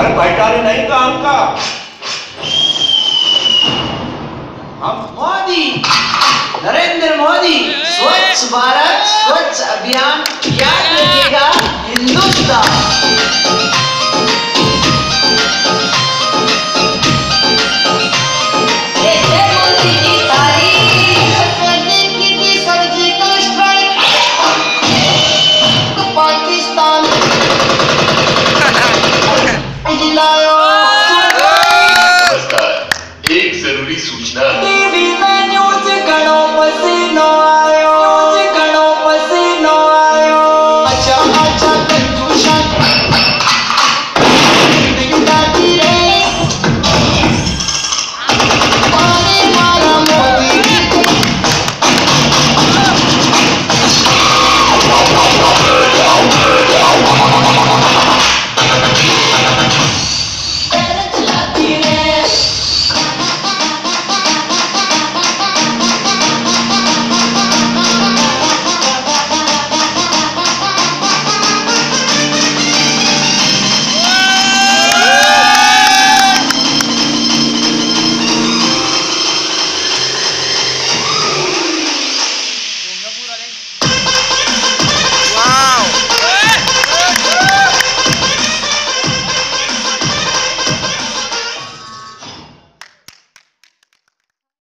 अरे बैठाने नहीं काम का हम मोदी नरेंद्र मोदी स्वच्छ भारत स्वच्छ अभियान हिंदुस्तान giving